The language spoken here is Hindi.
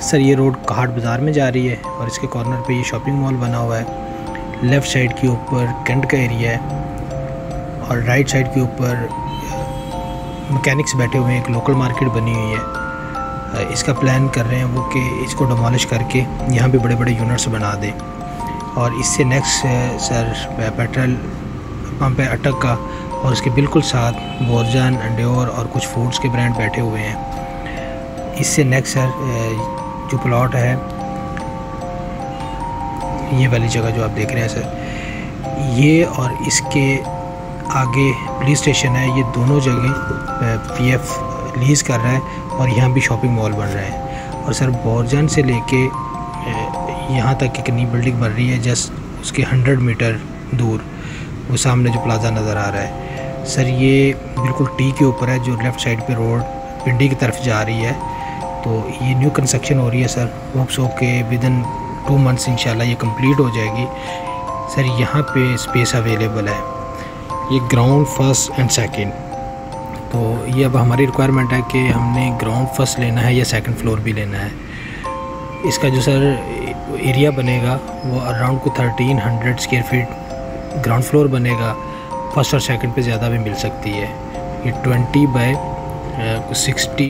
सर, ये रोड कहाट बाज़ार में जा रही है और इसके कॉर्नर पे ये शॉपिंग मॉल बना हुआ है। लेफ़्ट साइड के ऊपर कैंट का एरिया है और राइट साइड के ऊपर मैकेनिक्स बैठे हुए हैं, एक लोकल मार्केट बनी हुई है। इसका प्लान कर रहे हैं वो कि इसको डमोलिश करके यहाँ भी बड़े बड़े यूनिट्स बना दें। और इससे नेक्स्ट सर पेट्रोल पम्प है अटक का और उसके बिल्कुल साथ बोरजान अंड्योर और कुछ फूड्स के ब्रांड बैठे हुए हैं। इससे नेक्स्ट सर जो प्लॉट है, ये वाली जगह जो आप देख रहे हैं सर ये और इसके आगे पुलिस स्टेशन है, ये दोनों जगह पीएफ लीज़ कर रहा है और यहाँ भी शॉपिंग मॉल बन रहा है। और सर बोरजान से लेके यहाँ तक एक नई बिल्डिंग बन रही है जस्ट उसके हंड्रेड मीटर दूर, वो सामने जो प्लाज़ा नज़र आ रहा है। सर ये बिल्कुल टी के ऊपर है, जो लेफ़्ट साइड पे रोड पिंडी की तरफ़ जा रही है। तो ये न्यू कंस्ट्रक्शन हो रही है सर होप्स हो के विद इन टू मंथ्स इंशाल्लाह ये कंप्लीट हो जाएगी। सर यहाँ पे स्पेस अवेलेबल है। ये ग्राउंड फ़र्स्ट एंड सेकंड तो ये अब हमारी रिक्वायरमेंट है कि हमने ग्राउंड फ़र्स्ट लेना है या सेकंड फ्लोर भी लेना है। इसका जो सर एरिया बनेगा, वो अराउंड को thirteen hundred square feet ground floor बनेगा। फ़र्स्ट और सेकंड पे ज़्यादा भी मिल सकती है। ये ट्वेंटी बाय सिक्सटी